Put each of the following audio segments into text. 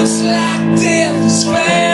Just like death is fast.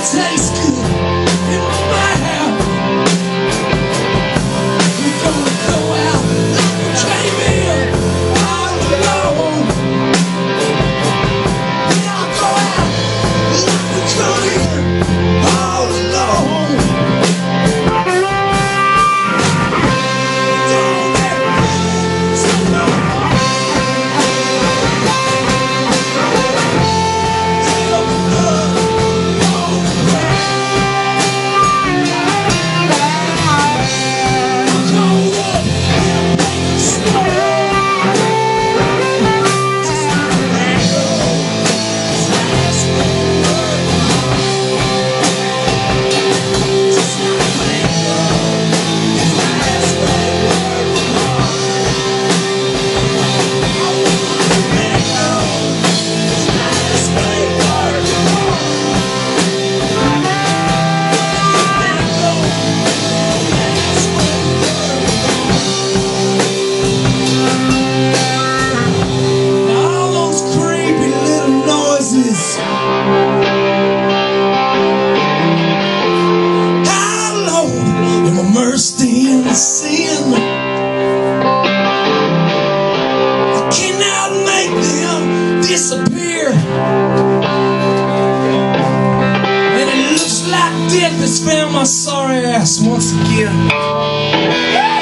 taste good. slap dick has found my sorry ass once again.